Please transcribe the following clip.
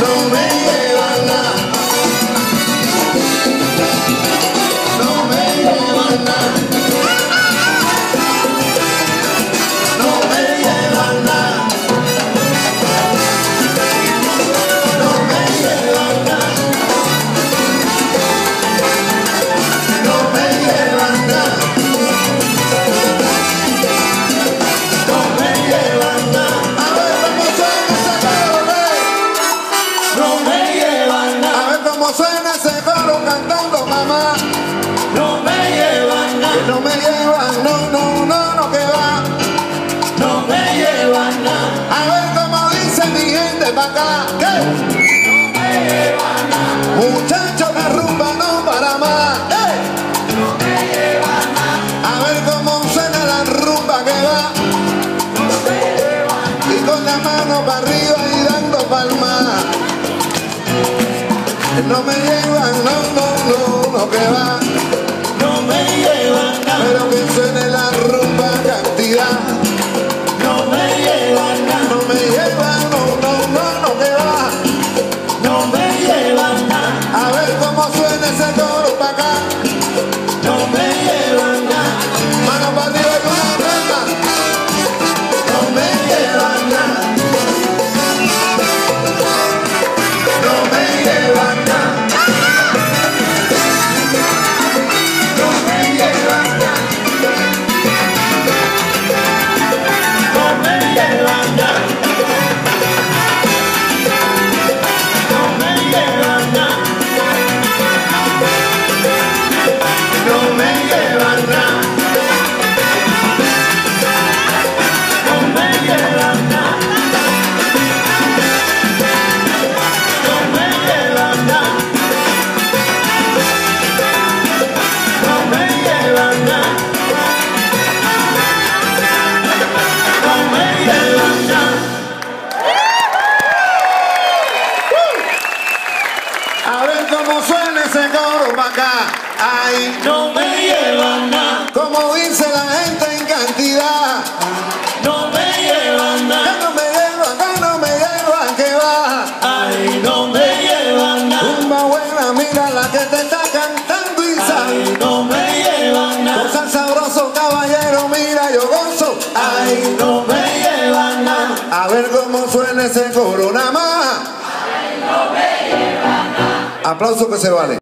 Romania. no me llevan, no, no, no, no que va. No me llevan nada. A ver cómo dice mi gente para acá. No me llevan nada. Muchachos, la rumba no para más. No me llevan nada. A ver cómo suena la rumba que va. No me llevan. Y con la mano para arriba y dando palmas. No me llevan, no, no, no, no que va. Pero que suene Cómo suena ese coro para acá. Ay, No me llevan nada. como dice la gente en cantidad. No me llevan Que nada. no me llevan, que no me llevan, que va. Ay, no me llevan nada. Rumba buena, mira la que te está cantando y. Ay, no me llevan nada. Cosa sabroso, caballero, mira yo gozo. Ay, Ay, no me llevan nada. a ver cómo suena ese coro nada más. Aplauso que se vale.